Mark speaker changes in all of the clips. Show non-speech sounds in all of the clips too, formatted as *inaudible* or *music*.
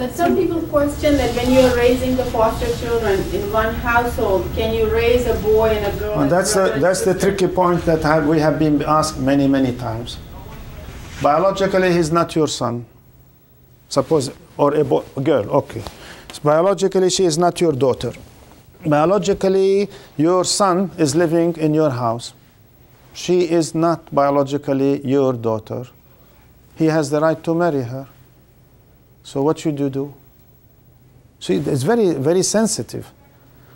Speaker 1: But some people question that when you're raising the foster children in one household, can you raise a boy and a girl?
Speaker 2: Well, that's, the, that's the tricky point that we have been asked many, many times. Biologically, he's not your son. Suppose, or a, a girl, okay. So biologically, she is not your daughter. Biologically, your son is living in your house. She is not biologically your daughter. He has the right to marry her. So, what should you do? See, it's very, very sensitive.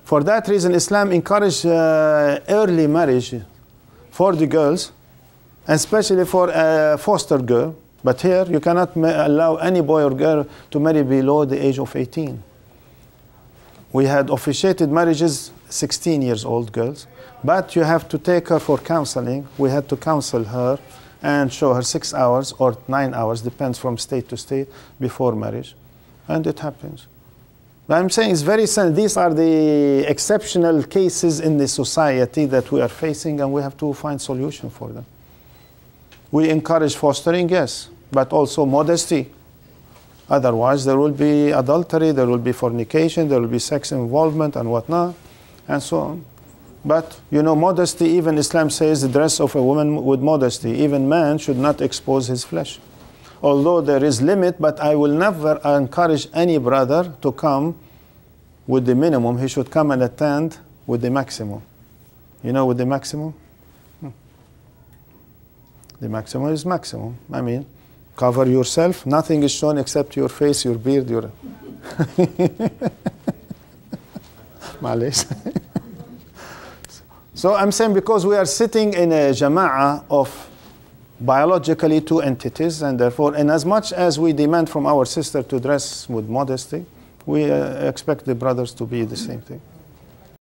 Speaker 2: For that reason, Islam encouraged uh, early marriage for the girls, especially for a foster girl. But here, you cannot allow any boy or girl to marry below the age of 18. We had officiated marriages 16 years old girls, but you have to take her for counseling. We had to counsel her and show her six hours or nine hours, depends from state to state, before marriage. And it happens. But I'm saying it's very these are the exceptional cases in the society that we are facing, and we have to find solution for them. We encourage fostering, yes, but also modesty. Otherwise, there will be adultery, there will be fornication, there will be sex involvement and whatnot, and so on. But you know, modesty, even Islam says the dress of a woman with modesty. Even man should not expose his flesh. Although there is limit, but I will never encourage any brother to come with the minimum. He should come and attend with the maximum. You know, with the maximum? Hmm. The maximum is maximum. I mean, cover yourself. Nothing is shown except your face, your beard, your. *laughs* معلش. *laughs* So I'm saying because we are sitting in a jama'ah of biologically two entities, and therefore, in as much as we demand from our sister to dress with modesty, we uh, expect the brothers to be the same thing.